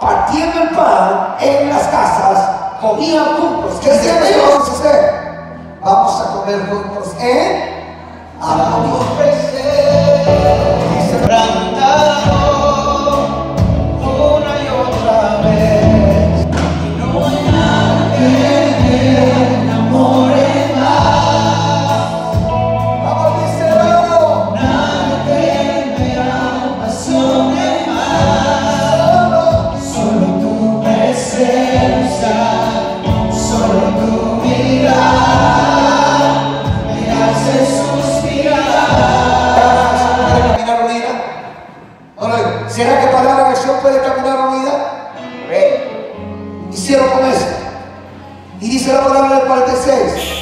partiendo el pan en las casas, comían juntos. ¿Qué debemos hacer? Vamos a comer juntos en ¿eh? Ahora, ¿será que palabra y acción puede caminar unida? Hicieron con eso. Y dice la palabra del 46.